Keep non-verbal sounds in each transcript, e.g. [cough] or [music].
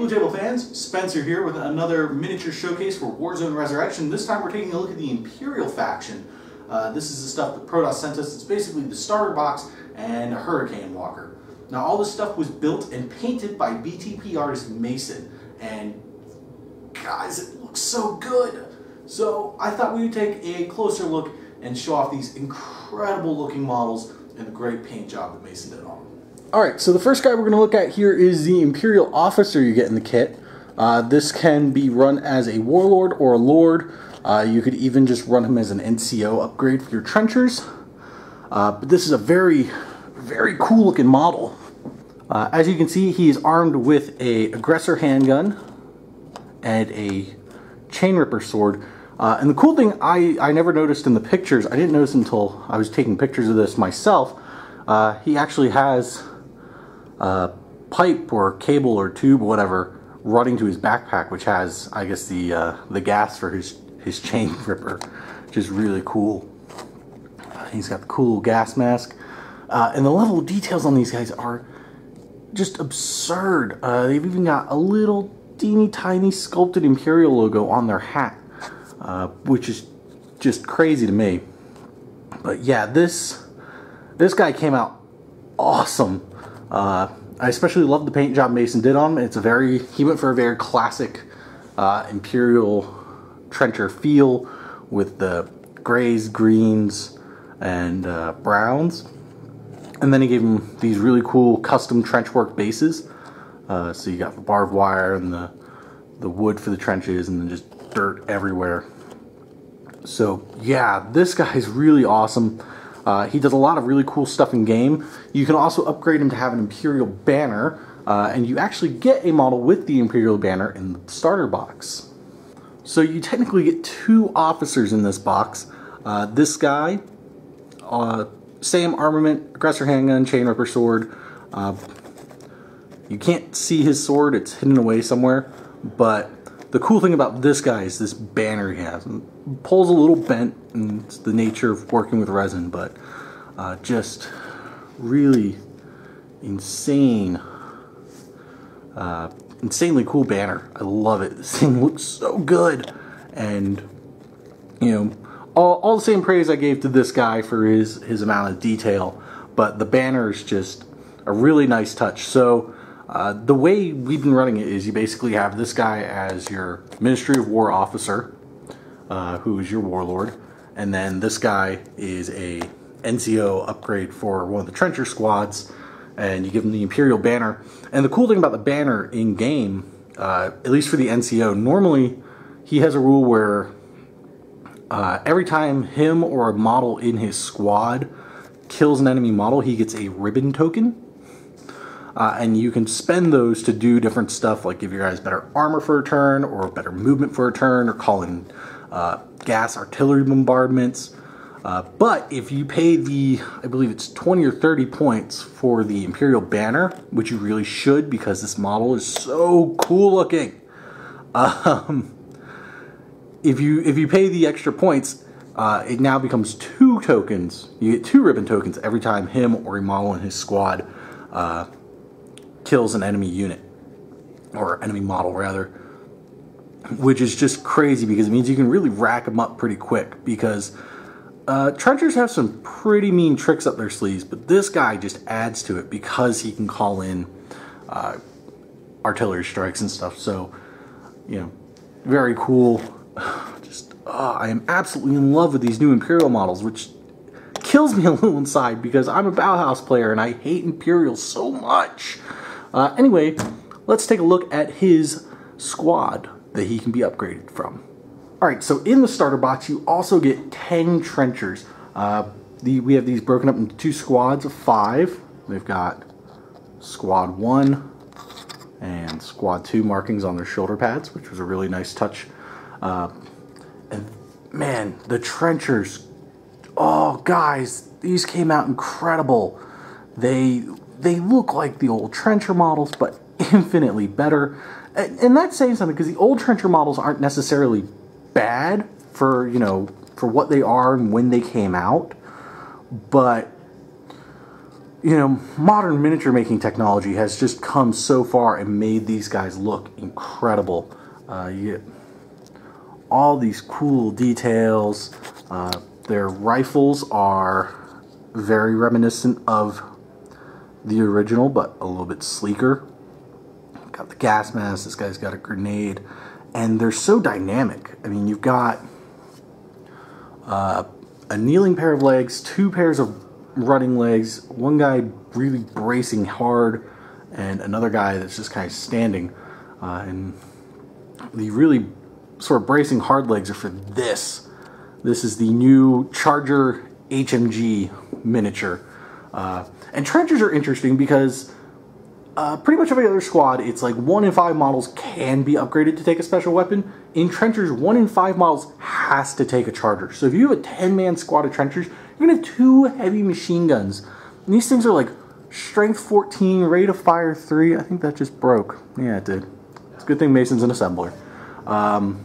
Blue Table fans, Spencer here with another miniature showcase for Warzone Resurrection. This time we're taking a look at the Imperial faction. Uh, this is the stuff that Prodos sent us. It's basically the starter box and a Hurricane Walker. Now all this stuff was built and painted by BTP artist Mason. And guys, it looks so good. So I thought we would take a closer look and show off these incredible looking models and the great paint job that Mason did on them. Alright, so the first guy we're going to look at here is the Imperial Officer you get in the kit. Uh, this can be run as a Warlord or a Lord. Uh, you could even just run him as an NCO upgrade for your trenchers. Uh, but this is a very, very cool looking model. Uh, as you can see, he is armed with a aggressor handgun and a chain ripper sword. Uh, and the cool thing I, I never noticed in the pictures, I didn't notice until I was taking pictures of this myself, uh, he actually has uh, pipe or cable or tube or whatever running to his backpack, which has, I guess, the uh, the gas for his his chain [laughs] ripper, which is really cool. He's got the cool gas mask, uh, and the level of details on these guys are just absurd. Uh, they've even got a little teeny tiny sculpted Imperial logo on their hat, uh, which is just crazy to me. But yeah, this this guy came out awesome. Uh, I especially love the paint job Mason did on him. It's a very, he went for a very classic uh, Imperial trencher feel with the grays, greens, and uh, browns. And then he gave him these really cool custom trench work bases. Uh, so you got the barbed wire and the, the wood for the trenches and then just dirt everywhere. So yeah, this guy's really awesome. Uh, he does a lot of really cool stuff in game. You can also upgrade him to have an Imperial banner, uh, and you actually get a model with the Imperial banner in the starter box. So you technically get two officers in this box. Uh, this guy, uh, same armament, aggressor handgun, chain ripper sword. Uh, you can't see his sword, it's hidden away somewhere, but the cool thing about this guy is this banner he has. It pulls a little bent, and it's the nature of working with resin, but uh, just really insane, uh, insanely cool banner. I love it. This thing looks so good, and you know, all, all the same praise I gave to this guy for his his amount of detail, but the banner is just a really nice touch. So. Uh, the way we've been running it is you basically have this guy as your Ministry of War officer, uh, who is your warlord, and then this guy is a NCO upgrade for one of the trencher squads, and you give him the Imperial banner. And the cool thing about the banner in game, uh, at least for the NCO, normally he has a rule where uh, every time him or a model in his squad kills an enemy model, he gets a ribbon token. Uh, and you can spend those to do different stuff like give your guys better armor for a turn or better movement for a turn or call in uh, gas artillery bombardments. Uh, but if you pay the, I believe it's 20 or 30 points for the Imperial Banner, which you really should because this model is so cool looking. Um, if you if you pay the extra points, uh, it now becomes two tokens. You get two ribbon tokens every time him or a model in his squad uh, kills an enemy unit or enemy model rather which is just crazy because it means you can really rack them up pretty quick because uh, trenchers have some pretty mean tricks up their sleeves but this guy just adds to it because he can call in uh, artillery strikes and stuff. So you know very cool. [sighs] Just uh, I am absolutely in love with these new Imperial models which kills me [laughs] a little inside because I'm a Bauhaus player and I hate Imperial so much uh, anyway, let's take a look at his squad that he can be upgraded from. Alright, so in the starter box, you also get 10 trenchers. Uh, the, we have these broken up into two squads of five. We've got squad one and squad two markings on their shoulder pads, which was a really nice touch. Uh, and man, the trenchers, oh guys, these came out incredible. They they look like the old trencher models, but [laughs] infinitely better. And that's saying something because the old trencher models aren't necessarily bad for, you know, for what they are and when they came out. But you know, modern miniature making technology has just come so far and made these guys look incredible. Uh, you get all these cool details. Uh, their rifles are very reminiscent of the original, but a little bit sleeker. Got the gas mask, this guy's got a grenade, and they're so dynamic. I mean, you've got uh, a kneeling pair of legs, two pairs of running legs, one guy really bracing hard, and another guy that's just kind of standing. Uh, and the really sort of bracing hard legs are for this. This is the new Charger HMG miniature. Uh, and trenchers are interesting because uh, pretty much every other squad, it's like one in five models can be upgraded to take a special weapon. In trenchers, one in five models has to take a charger. So if you have a 10 man squad of trenchers, you're gonna have two heavy machine guns. And these things are like strength 14, rate of fire 3. I think that just broke. Yeah, it did. It's a good thing Mason's an assembler. Um,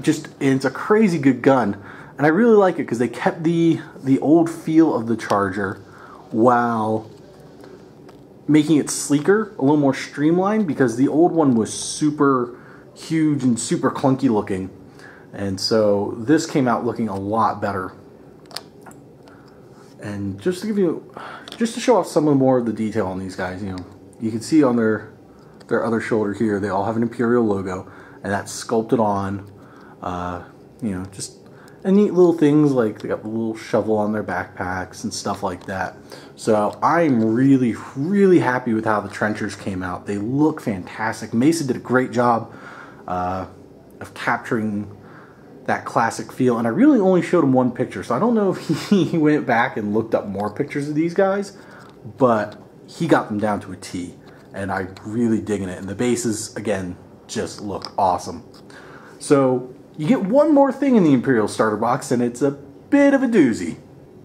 just, it's a crazy good gun. And I really like it because they kept the, the old feel of the Charger while making it sleeker, a little more streamlined because the old one was super huge and super clunky looking. And so this came out looking a lot better. And just to give you, just to show off some of more of the detail on these guys, you know, you can see on their their other shoulder here, they all have an Imperial logo, and that's sculpted on. Uh, you know, just and neat little things like they got the little shovel on their backpacks and stuff like that. So I'm really, really happy with how the trenchers came out. They look fantastic. Mason did a great job uh, of capturing that classic feel, and I really only showed him one picture, so I don't know if [laughs] he went back and looked up more pictures of these guys, but he got them down to a T, and I'm really digging it. And the bases, again, just look awesome. So you get one more thing in the Imperial starter box, and it's a bit of a doozy.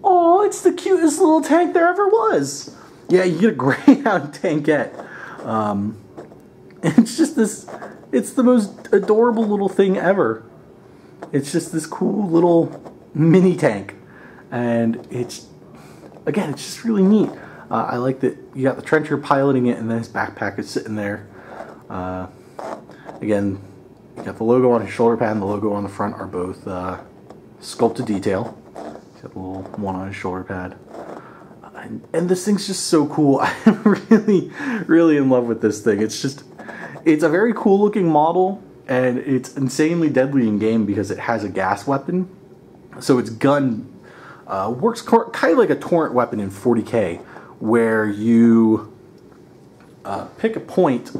Oh, it's the cutest little tank there ever was. Yeah, you get a [laughs] Greyhound tankette. Um, [laughs] it's just this, it's the most adorable little thing ever. It's just this cool little mini tank. And it's, again, it's just really neat. Uh, I like that you got the trencher piloting it and then his backpack is sitting there. Uh, again, got the logo on his shoulder pad and the logo on the front are both uh, sculpted detail. He's got the little one on his shoulder pad. And, and this thing's just so cool. [laughs] I'm really, really in love with this thing. It's just, it's a very cool looking model and it's insanely deadly in game because it has a gas weapon. So its gun uh, works kind of like a torrent weapon in 40k where you uh, pick a point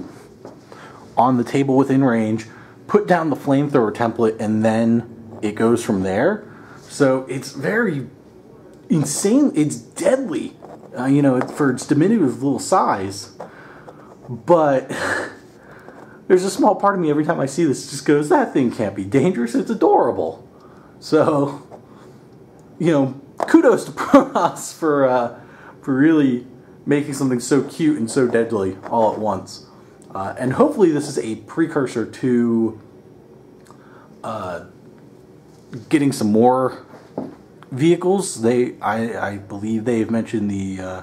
on the table within range put down the flamethrower template and then it goes from there. So it's very insane. It's deadly, uh, you know, for its diminutive little size. But [laughs] there's a small part of me every time I see this just goes, that thing can't be dangerous. It's adorable. So, [laughs] you know, kudos to [laughs] Prodos for uh, for really making something so cute and so deadly all at once. Uh, and hopefully this is a precursor to uh, getting some more vehicles. They, I, I believe they've mentioned the, uh,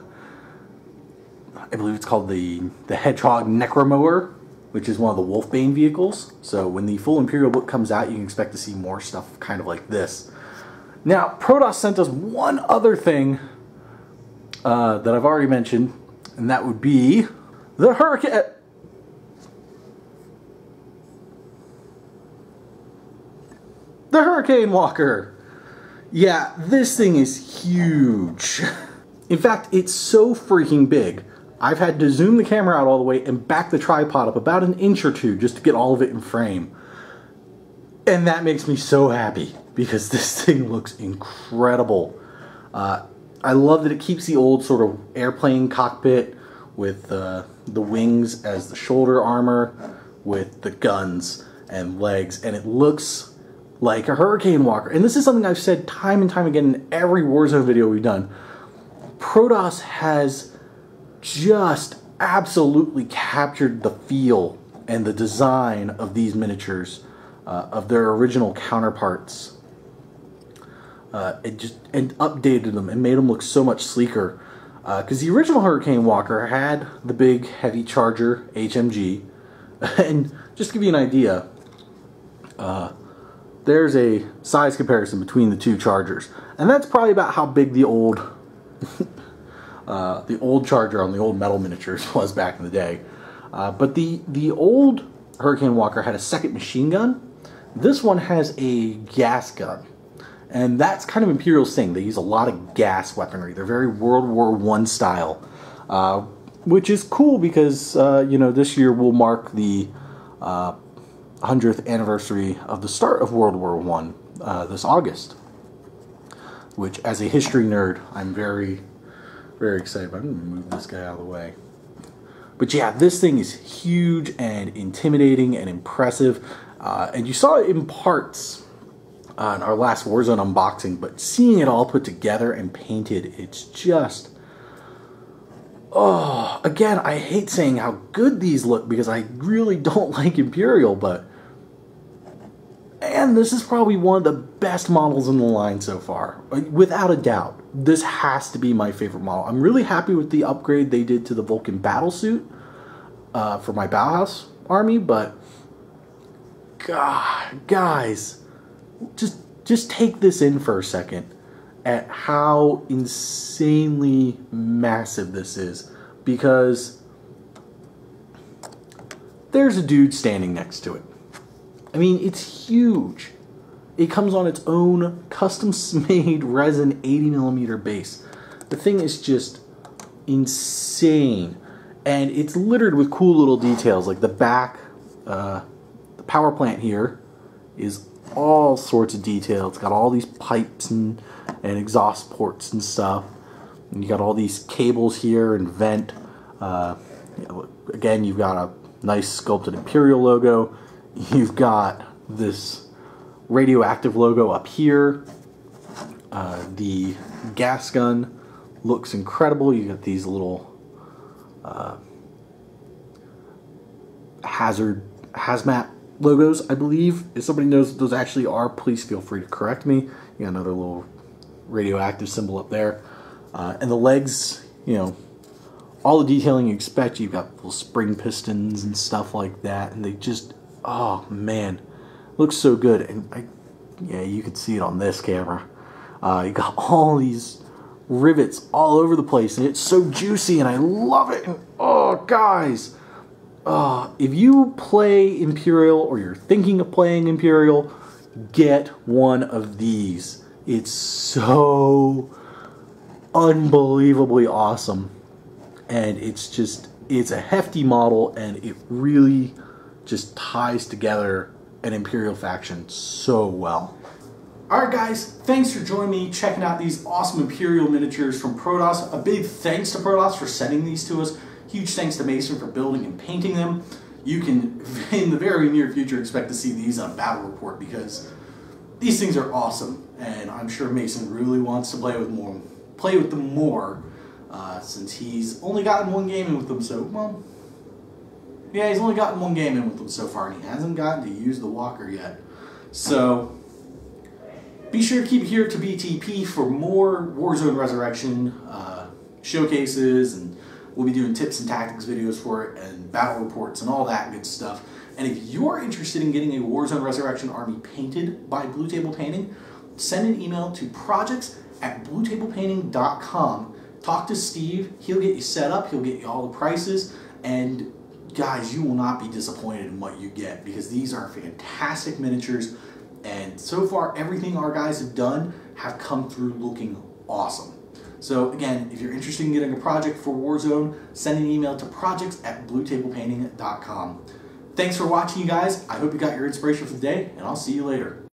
I believe it's called the, the Hedgehog Necromower, which is one of the Wolfbane vehicles. So when the full Imperial book comes out, you can expect to see more stuff kind of like this. Now, Prodos sent us one other thing uh, that I've already mentioned, and that would be the Hurricane. The Hurricane Walker. Yeah, this thing is huge. In fact, it's so freaking big. I've had to zoom the camera out all the way and back the tripod up about an inch or two just to get all of it in frame. And that makes me so happy because [laughs] this thing looks incredible. Uh, I love that it keeps the old sort of airplane cockpit with uh, the wings as the shoulder armor with the guns and legs and it looks like a Hurricane Walker. And this is something I've said time and time again in every Warzone video we've done. Prodos has just absolutely captured the feel and the design of these miniatures uh, of their original counterparts. Uh, it just and updated them and made them look so much sleeker. Because uh, the original Hurricane Walker had the big heavy Charger HMG. [laughs] and just to give you an idea, uh, there's a size comparison between the two Chargers. And that's probably about how big the old [laughs] uh, the old Charger on the old metal miniatures [laughs] was back in the day. Uh, but the, the old Hurricane Walker had a second machine gun. This one has a gas gun. And that's kind of Imperial's thing. They use a lot of gas weaponry. They're very World War One style, uh, which is cool because uh, you know this year will mark the uh, hundredth anniversary of the start of World War One uh, this August. Which, as a history nerd, I'm very, very excited. About. I'm going to move this guy out of the way. But yeah, this thing is huge and intimidating and impressive. Uh, and you saw it in parts on our last Warzone unboxing, but seeing it all put together and painted, it's just... Oh, again, I hate saying how good these look because I really don't [laughs] like Imperial, but... And this is probably one of the best models in the line so far, without a doubt. This has to be my favorite model. I'm really happy with the upgrade they did to the Vulcan battlesuit uh, for my Bauhaus army, but God, guys, just just take this in for a second at how insanely massive this is because there's a dude standing next to it. I mean, it's huge. It comes on its own custom made [laughs] resin 80 millimeter base. The thing is just insane. And it's littered with cool little details like the back, uh, the power plant here is all sorts of detail. It's got all these pipes and, and exhaust ports and stuff. And you got all these cables here and vent. Uh, again, you've got a nice sculpted Imperial logo. You've got this radioactive logo up here. Uh, the gas gun looks incredible. You got these little uh, hazard hazmat logos, I believe. If somebody knows what those actually are, please feel free to correct me. You got another little radioactive symbol up there. Uh, and the legs, you know, all the detailing you expect. You've got little spring pistons and stuff like that. And they just, oh man, looks so good. And I, yeah, you can see it on this camera. Uh, you got [laughs] all these rivets all over the place. And it's so juicy and I love it. And, oh, guys uh, if you play Imperial or you're thinking of playing Imperial, get one of these. It's so unbelievably awesome. And it's just, it's a hefty model and it really just ties together an Imperial faction so well. Alright guys, thanks for joining me, checking out these awesome Imperial miniatures from Prodos. A big thanks to Prodos for sending these to us. Huge thanks to Mason for building and painting them. You can, [laughs] in the very near future, expect to see these on Battle Report because these things are awesome, and I'm sure Mason really wants to play with more, play with them more, uh, since he's only gotten one game in with them. So, well, yeah, he's only gotten one game in with them so far, and he hasn't gotten to use the Walker yet. So, be sure to keep here to BTP for more Warzone Resurrection uh, showcases and We'll be doing tips and tactics videos for it and battle reports and all that good stuff. And if you're interested in getting a Warzone Resurrection army painted by Blue Table Painting, send an email to projects at bluetablepainting.com. Talk to Steve. He'll get you set up. He'll get you all the prices. And guys, you will not be disappointed in what you get because these are fantastic miniatures. And so far, everything our guys have done have come through looking awesome. So again, if you're interested in getting a project for Warzone, send an email to projects at bluetablepainting.com. Thanks for watching, you guys. I hope you got your inspiration for the day, and I'll see you later.